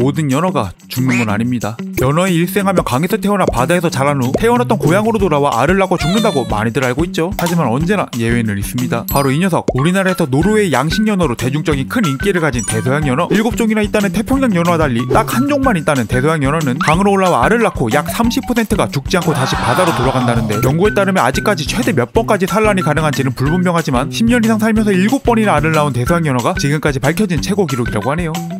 모든 연어가 죽는 건 아닙니다. 연어의 일생하면 강에서 태어나 바다에서 자란 후 태어났던 고향으로 돌아와 알을 낳고 죽는다고 많이들 알고 있죠. 하지만 언제나 예외는 있습니다. 바로 이 녀석 우리나라에서 노르웨이 양식 연어로 대중적인 큰 인기를 가진 대서양 연어 7종이나 있다는 태평양 연어와 달리 딱 한 종만 있다는 대서양 연어는 강으로 올라와 알을 낳고 약 30%가 죽지 않고 다시 바다로 돌아간다는데 연구에 따르면 아직까지 최대 몇 번까지 산란이 가능한지는 불분명하지만 10년 이상 살면서 7번이나 알을 낳은 대서양 연어가 지금까지 밝혀진 최고 기록이라고 하네요.